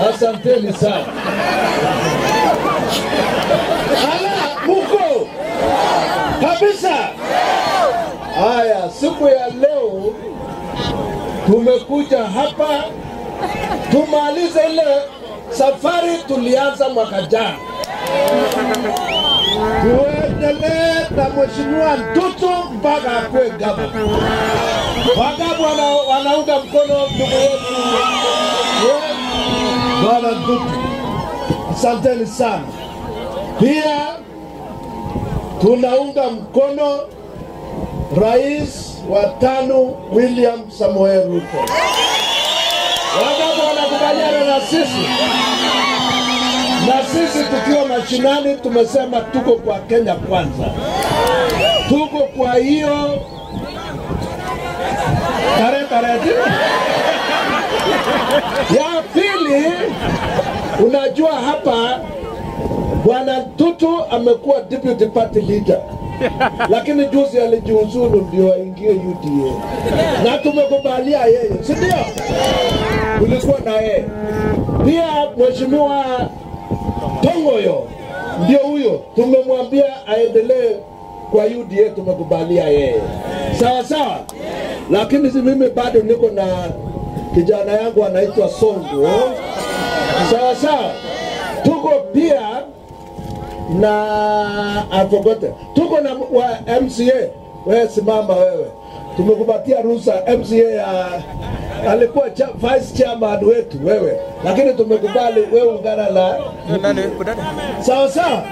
asanteni sana. Ala, muko kabisa. Haya, siku ya leo tumekuja hapa tumalize ile safari tulianza mwaka jana tuendelee na mheshimiwa mtoto mpaka akuwe gavana. Wagabu wanaunga mkono ndugu yetu eh, Ntutu? Asanteni sana. Pia tunaunga mkono rais wa tano William Samoei Ruto. Wangapi wanakubaliana na sisi? na sisi tukiwa mashinani tumesema tuko kwa Kenya kwanza, tuko kwa hiyo tarehe tarehe ya pili. Unajua hapa bwana Tutu amekuwa deputy party leader, lakini juzi alijiuzuru ndio aingie UDA na tumekubalia yeye, si ndio? Ulikuwa na yeye. Pia, mheshimiwa Tongoyo ndio huyo, tumemwambia aendelee kwa UDA, tumekubalia yeye. Sawa sawa, lakini si mimi bado niko na kijana yangu anaitwa Songo, sawa sawa. Tuko pia na afogote, tuko na wa MCA. Wewe simama wewe, tumekupatia ruhusa MCA ya alikuwa cha, vice chairman wetu wewe, lakini tumekubali wewe ungana la Nani? Sawa sawa.